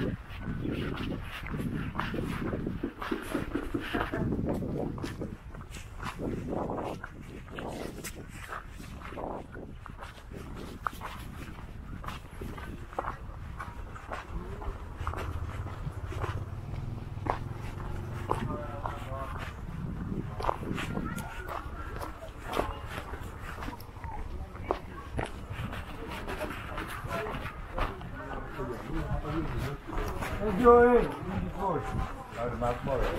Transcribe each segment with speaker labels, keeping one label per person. Speaker 1: Thank you. Onde é ele? Onde foi? Armado Moreno.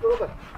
Speaker 2: ところから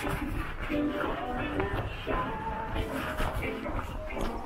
Speaker 3: Thank you.